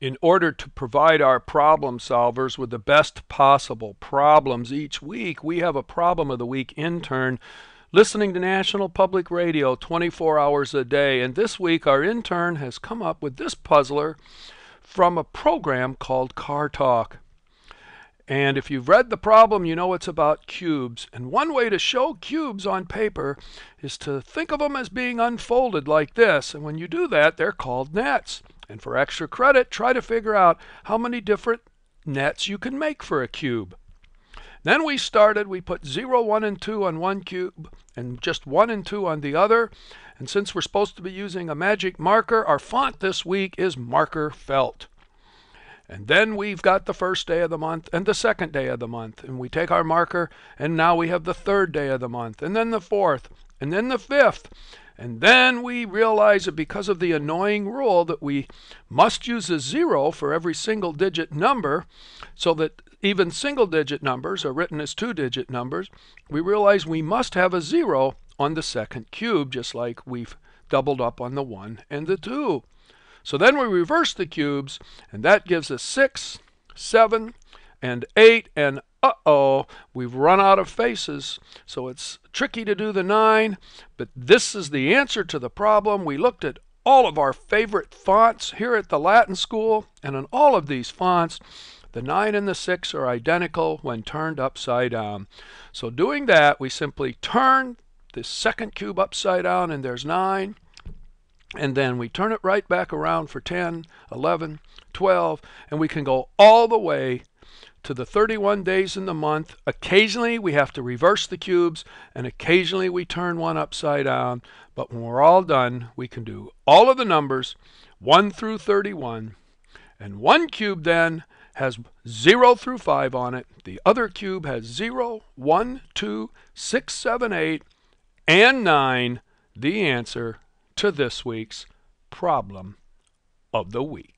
in order to provide our problem solvers with the best possible problems each week, we have a Problem of the Week intern listening to National Public Radio 24 hours a day. And this week, our intern has come up with this puzzler from a program called Car Talk. And if you've read the problem, you know it's about cubes. And one way to show cubes on paper is to think of them as being unfolded like this. And when you do that, they're called nets. And for extra credit, try to figure out how many different nets you can make for a cube. Then we started, we put 0, 1, and 2 on one cube and just 1 and 2 on the other. And since we're supposed to be using a magic marker, our font this week is Marker Felt. And then we've got the first day of the month and the second day of the month. And we take our marker, and now we have the third day of the month, and then the fourth, and then the fifth. And then we realize that because of the annoying rule that we must use a zero for every single digit number, so that even single digit numbers are written as two digit numbers, we realize we must have a zero on the second cube, just like we've doubled up on the one and the two. So then we reverse the cubes, and that gives us 6, 7, and 8, and uh-oh, we've run out of faces. So it's tricky to do the 9, but this is the answer to the problem. We looked at all of our favorite fonts here at the Latin School, and in all of these fonts, the 9 and the 6 are identical when turned upside down. So doing that, we simply turn the second cube upside down, and there's 9 and then we turn it right back around for 10, 11, 12, and we can go all the way to the 31 days in the month. Occasionally we have to reverse the cubes, and occasionally we turn one upside down. But when we're all done, we can do all of the numbers 1 through 31. And one cube then has 0 through 5 on it. The other cube has 0, 1, 2, 6, 7, 8, and 9. The answer to this week's problem of the week.